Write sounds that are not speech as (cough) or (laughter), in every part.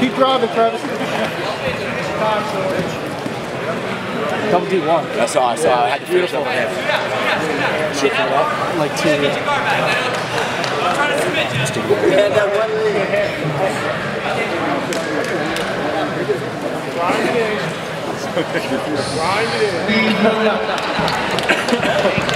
Keep driving, Travis. Double D one. That's all I saw. I had to finish up with him. Like two. Yeah, that one. (laughs)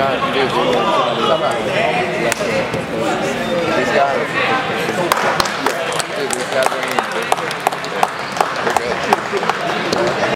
See these